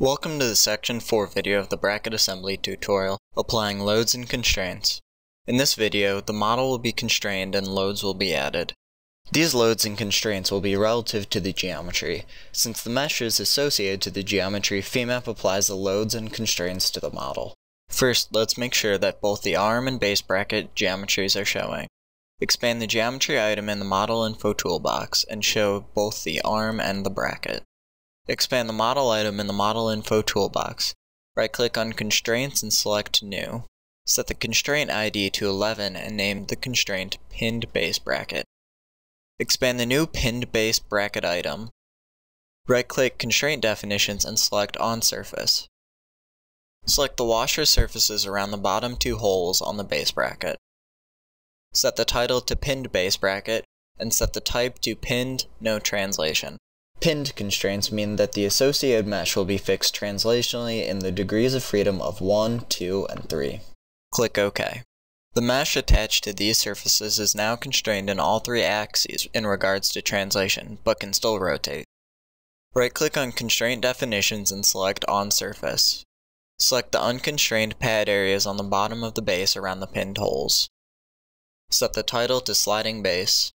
Welcome to the section 4 video of the bracket assembly tutorial, applying loads and constraints. In this video, the model will be constrained and loads will be added. These loads and constraints will be relative to the geometry. Since the mesh is associated to the geometry, FEMAP applies the loads and constraints to the model. First, let's make sure that both the arm and base bracket geometries are showing. Expand the geometry item in the model info toolbox and show both the arm and the bracket. Expand the model item in the model info toolbox. Right click on constraints and select new. Set the constraint ID to 11 and name the constraint pinned base bracket. Expand the new pinned base bracket item. Right click constraint definitions and select on surface. Select the washer surfaces around the bottom two holes on the base bracket. Set the title to pinned base bracket and set the type to pinned no translation. Pinned constraints mean that the associated mesh will be fixed translationally in the degrees of freedom of 1, 2, and 3. Click OK. The mesh attached to these surfaces is now constrained in all three axes in regards to translation, but can still rotate. Right-click on Constraint Definitions and select On Surface. Select the unconstrained pad areas on the bottom of the base around the pinned holes. Set the title to Sliding Base.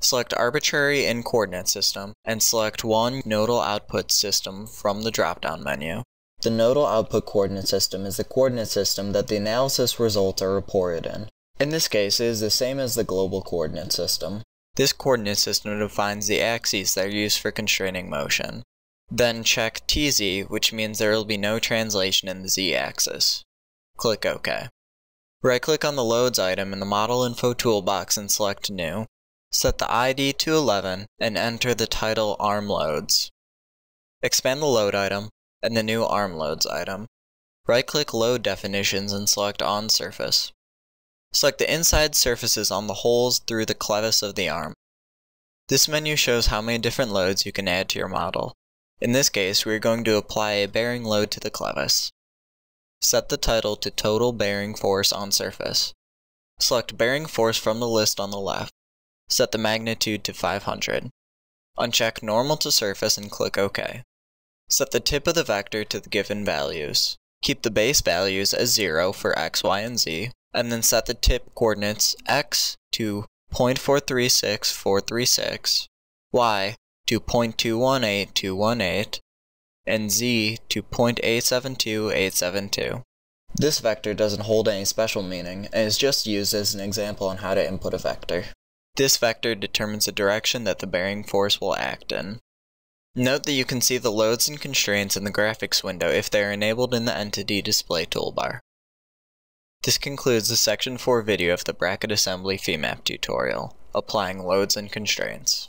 Select Arbitrary in Coordinate System, and select one Nodal Output System from the drop-down menu. The Nodal Output Coordinate System is the coordinate system that the analysis results are reported in. In this case, it is the same as the Global Coordinate System. This coordinate system defines the axes that are used for constraining motion. Then check TZ, which means there will be no translation in the z-axis. Click OK. Right-click on the Loads item in the Model Info toolbox and select New. Set the ID to 11 and enter the title arm loads. Expand the load item and the new arm loads item. Right-click load definitions and select on surface. Select the inside surfaces on the holes through the clevis of the arm. This menu shows how many different loads you can add to your model. In this case, we are going to apply a bearing load to the clevis. Set the title to total bearing force on surface. Select bearing force from the list on the left. Set the magnitude to 500. Uncheck normal to surface and click OK. Set the tip of the vector to the given values. Keep the base values as 0 for x, y, and z, and then set the tip coordinates x to 0.436436, y to 0.218218, and z to 0.872872. This vector doesn't hold any special meaning, and is just used as an example on how to input a vector. This vector determines the direction that the bearing force will act in. Note that you can see the loads and constraints in the graphics window if they are enabled in the Entity Display toolbar. This concludes the Section 4 video of the Bracket Assembly FEMAP tutorial, applying loads and constraints.